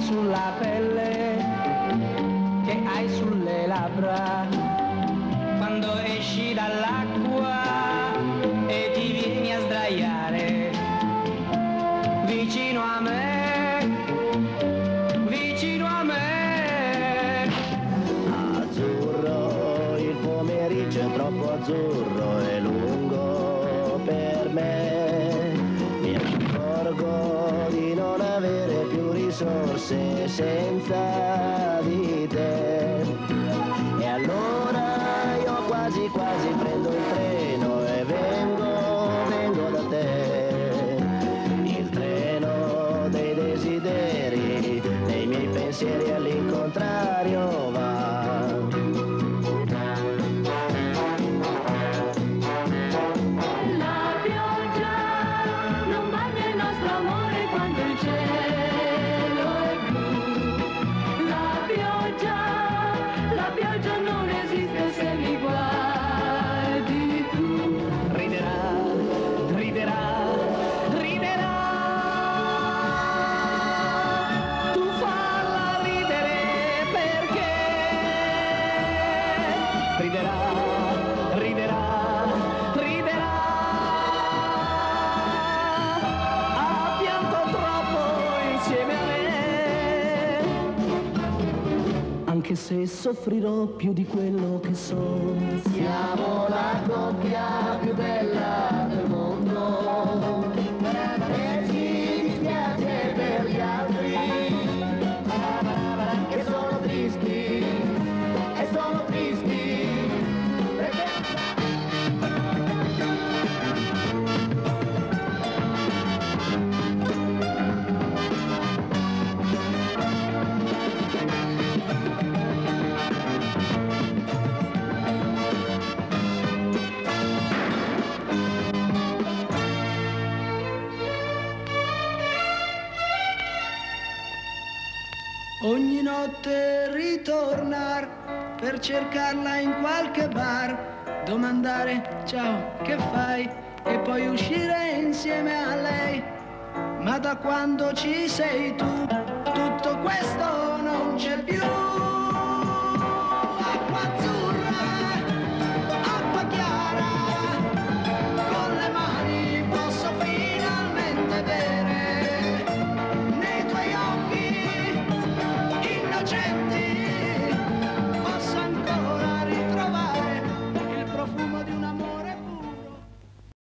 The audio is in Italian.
sulla pelle che hai sulle labbra quando esci dall'acqua e ti vieni a sdraiare vicino a me, vicino a me. Azzurro, il pomeriggio è troppo azzurro e lungo per me. Risorse senza di te. E allora io quasi quasi prendo il treno e vengo, vengo da te. Il treno dei desideri, dei miei pensieri all'incontrario Anche se soffrirò più di quello che so. Siamo la coppia più bella del mondo Ogni notte ritornar per cercarla in qualche bar, domandare ciao che fai e poi uscire insieme a lei. Ma da quando ci sei tu, tutto questo non c'è più.